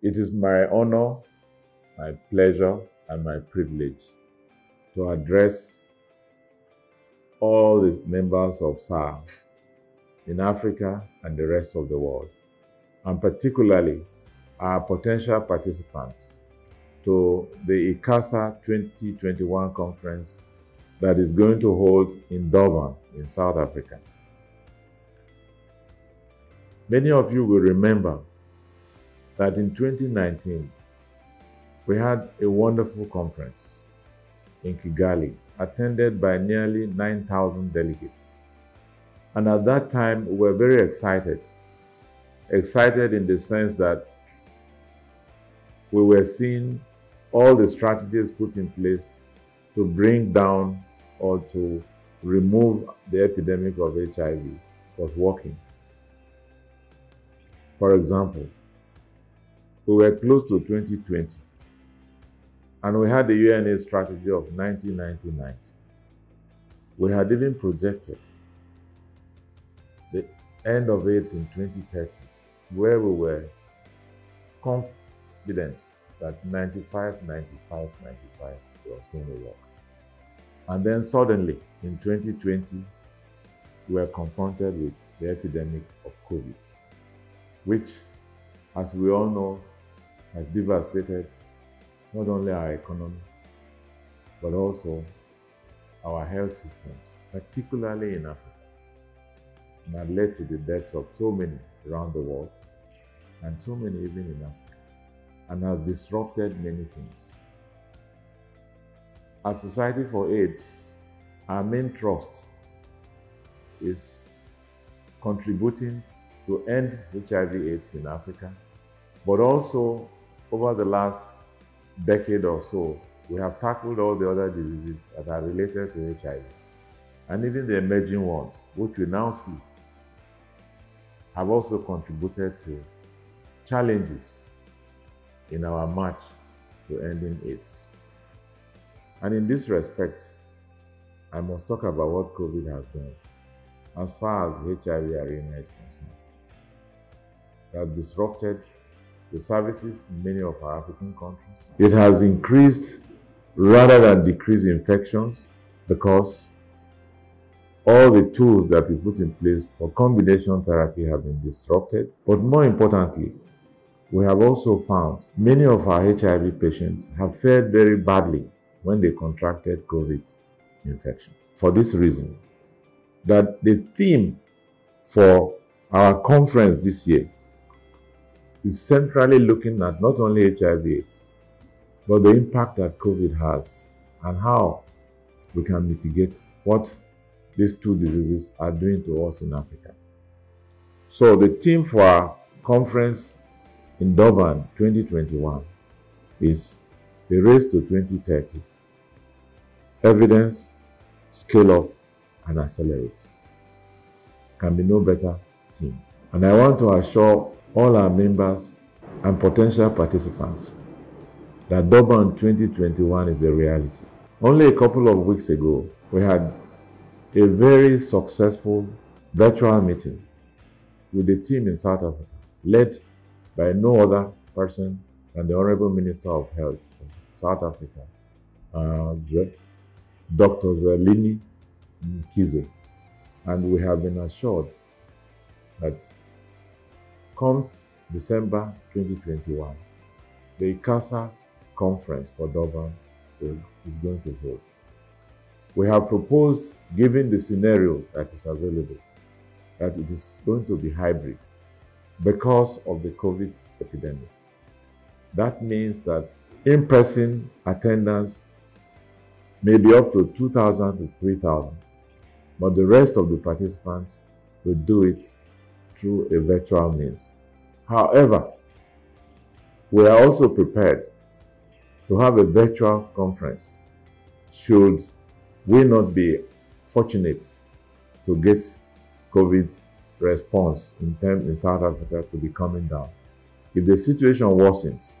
It is my honor, my pleasure, and my privilege to address all the members of SAA in Africa and the rest of the world, and particularly our potential participants to the ICASA 2021 conference that is going to hold in Durban in South Africa. Many of you will remember that in 2019, we had a wonderful conference in Kigali, attended by nearly 9,000 delegates. And at that time, we were very excited. Excited in the sense that we were seeing all the strategies put in place to bring down or to remove the epidemic of HIV was working. For example, we were close to 2020 and we had the UNAIDS strategy of 1990 We had even projected the end of AIDS in 2030, where we were confident that 95, 95, 95 was going to work. And then suddenly, in 2020, we were confronted with the epidemic of COVID, which, as we all know, has devastated not only our economy, but also our health systems, particularly in Africa, and that led to the deaths of so many around the world, and so many even in Africa, and has disrupted many things. As Society for AIDS, our main trust is contributing to end HIV AIDS in Africa, but also over the last decade or so, we have tackled all the other diseases that are related to HIV. And even the emerging ones, which we now see, have also contributed to challenges in our march to ending AIDS. And in this respect, I must talk about what COVID has done as far as HIV arena is concerned. It has disrupted the services in many of our African countries. It has increased rather than decreased infections because all the tools that we put in place for combination therapy have been disrupted. But more importantly, we have also found many of our HIV patients have fared very badly when they contracted COVID infection. For this reason, that the theme for our conference this year is centrally looking at not only HIV AIDS, but the impact that COVID has and how we can mitigate what these two diseases are doing to us in Africa. So the theme for our conference in Durban 2021 is the race to 2030. Evidence, scale up, and accelerate. Can be no better team. And I want to assure all our members and potential participants that Durban 2021 is a reality. Only a couple of weeks ago, we had a very successful virtual meeting with the team in South Africa, led by no other person than the Honorable Minister of Health of South Africa, uh, Dr. Zwelithini Mkhize. And we have been assured that come December 2021, the ICASA conference for Durban is going to hold. We have proposed, given the scenario that is available, that it is going to be hybrid because of the COVID epidemic. That means that in person attendance may be up to 2,000 to 3,000, but the rest of the participants will do it through a virtual means. However, we are also prepared to have a virtual conference should we not be fortunate to get COVID response in, term, in South Africa to be coming down. If the situation worsens,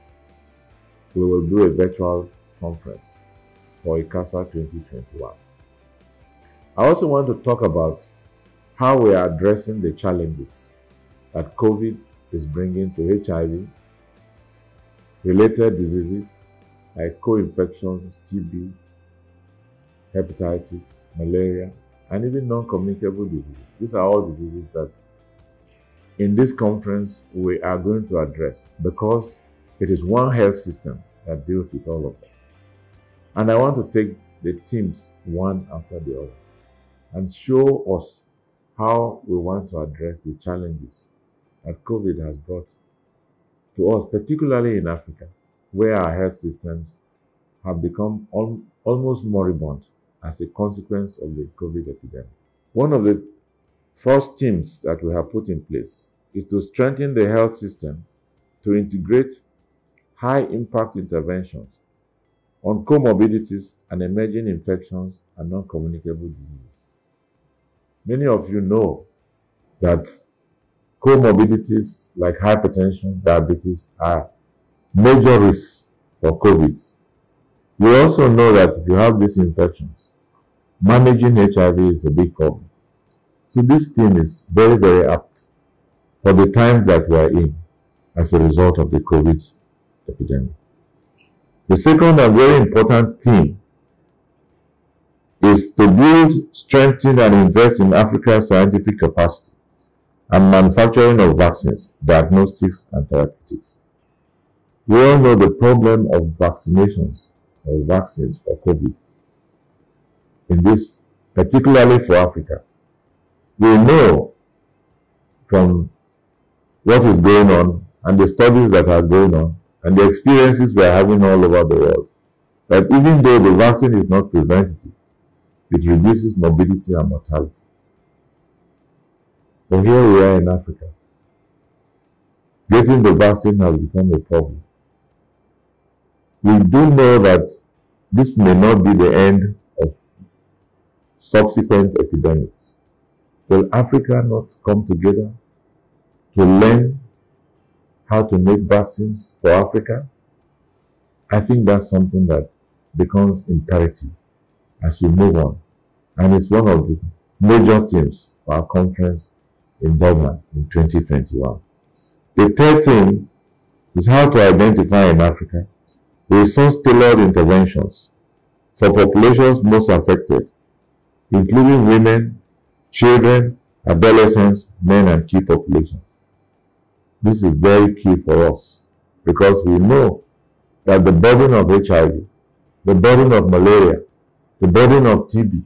we will do a virtual conference for ICASA 2021. I also want to talk about how we are addressing the challenges that COVID is bringing to HIV related diseases like co-infections, TB, hepatitis, malaria, and even non-communicable diseases. These are all diseases that in this conference we are going to address because it is one health system that deals with all of them. And I want to take the teams one after the other and show us how we want to address the challenges that COVID has brought to us, particularly in Africa, where our health systems have become al almost moribund as a consequence of the COVID epidemic. One of the first teams that we have put in place is to strengthen the health system to integrate high impact interventions on comorbidities and emerging infections and non communicable diseases. Many of you know that comorbidities like hypertension, diabetes are major risks for COVID. We also know that if you have these infections, managing HIV is a big problem. So this team is very, very apt for the times that we are in as a result of the COVID epidemic. The second and very important theme is to build, strengthen, and invest in Africa's scientific capacity and manufacturing of vaccines, diagnostics, and therapeutics. We all know the problem of vaccinations or vaccines for COVID. In this, particularly for Africa, we know from what is going on and the studies that are going on and the experiences we are having all over the world that even though the vaccine is not preventative, it reduces morbidity and mortality. But here we are in Africa. Getting the vaccine has become a problem. We do know that this may not be the end of subsequent epidemics. Will Africa not come together to learn how to make vaccines for Africa? I think that's something that becomes imperative as we move on. And it's one of the major themes for our conference in Durban in 2021. The third thing is how to identify in Africa the resource-tailored interventions for populations most affected, including women, children, adolescents, men, and key populations. This is very key for us because we know that the burden of HIV, the burden of malaria, the burden of TB,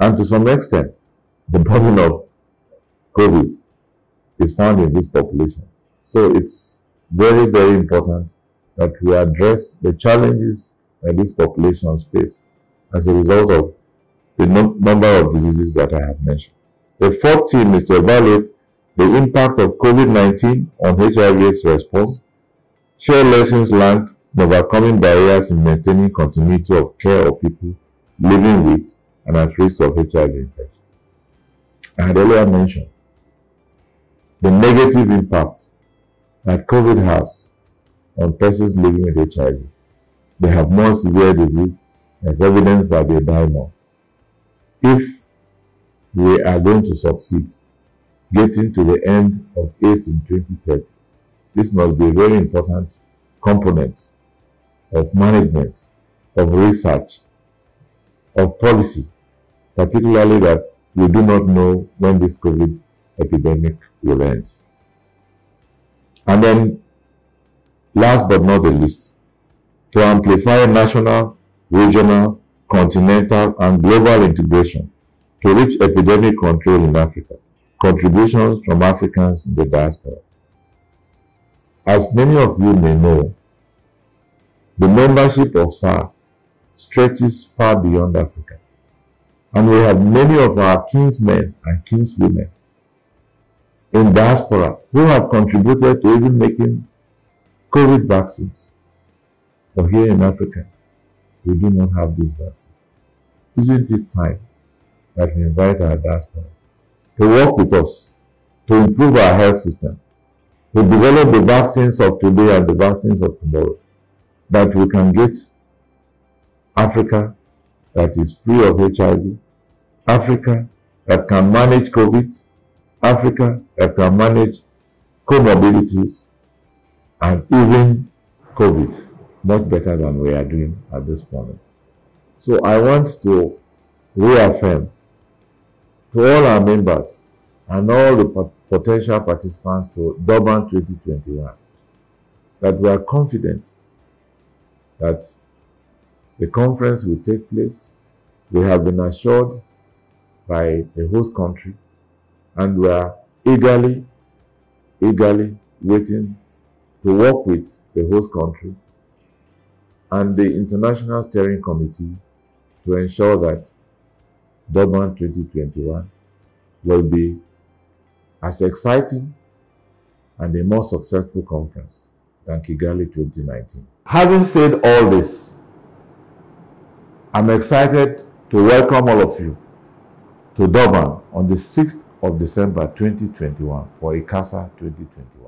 and to some extent, the burden of COVID is found in this population. So it's very, very important that we address the challenges that these populations face as a result of the number of diseases that I have mentioned. The fourth team is to evaluate the impact of COVID-19 on HIV response, share lessons learned in overcoming barriers in maintaining continuity of care of people living with and at risk of HIV infection. I had earlier mentioned the negative impact that COVID has on persons living with HIV. They have more severe disease. There's evidence that they die more. If we are going to succeed getting to the end of AIDS in 2030. This must be a very important component of management, of research, of policy, particularly that we do not know when this COVID epidemic will end. And then, last but not the least, to amplify national, regional, continental, and global integration to reach epidemic control in Africa contributions from Africans in the diaspora. As many of you may know, the membership of SARC stretches far beyond Africa. And we have many of our kinsmen and kinswomen in diaspora who have contributed to even making COVID vaccines. But here in Africa, we do not have these vaccines. Isn't it time that we invite our diaspora to work with us to improve our health system, to develop the vaccines of today and the vaccines of tomorrow, that we can get Africa that is free of HIV, Africa that can manage COVID, Africa that can manage comorbidities, and even COVID much better than we are doing at this moment. So I want to reaffirm to all our members and all the potential participants to Durban 2021 that we are confident that the conference will take place. We have been assured by the host country and we are eagerly, eagerly waiting to work with the host country and the International Steering Committee to ensure that Durban 2021 will be as exciting and a more successful conference than Kigali 2019. Having said all this, I'm excited to welcome all of you to Durban on the 6th of December 2021 for ICASA 2021.